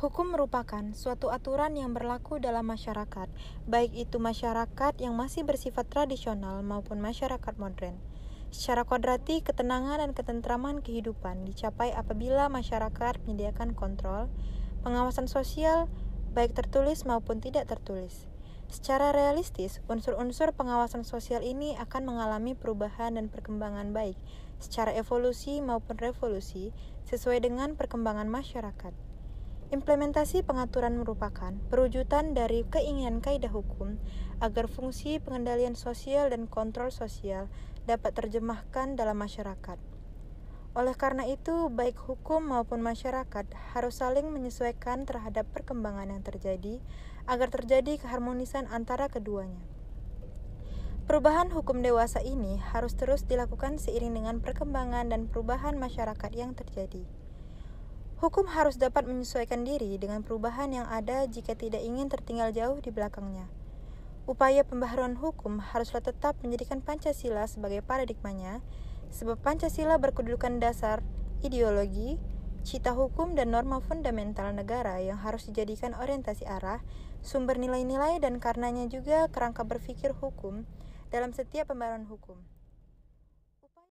Hukum merupakan suatu aturan yang berlaku dalam masyarakat, baik itu masyarakat yang masih bersifat tradisional maupun masyarakat modern. Secara kodrati, ketenangan dan ketentraman kehidupan dicapai apabila masyarakat menyediakan kontrol, pengawasan sosial, baik tertulis maupun tidak tertulis. Secara realistis, unsur-unsur pengawasan sosial ini akan mengalami perubahan dan perkembangan baik secara evolusi maupun revolusi sesuai dengan perkembangan masyarakat. Implementasi pengaturan merupakan perwujudan dari keinginan kaidah hukum agar fungsi pengendalian sosial dan kontrol sosial dapat terjemahkan dalam masyarakat. Oleh karena itu, baik hukum maupun masyarakat harus saling menyesuaikan terhadap perkembangan yang terjadi agar terjadi keharmonisan antara keduanya. Perubahan hukum dewasa ini harus terus dilakukan seiring dengan perkembangan dan perubahan masyarakat yang terjadi. Hukum harus dapat menyesuaikan diri dengan perubahan yang ada jika tidak ingin tertinggal jauh di belakangnya. Upaya pembaharuan hukum haruslah tetap menjadikan Pancasila sebagai paradigmanya, sebab Pancasila berkedudukan dasar ideologi, cita hukum dan norma fundamental negara yang harus dijadikan orientasi arah, sumber nilai-nilai dan karenanya juga kerangka berpikir hukum dalam setiap pembaharuan hukum.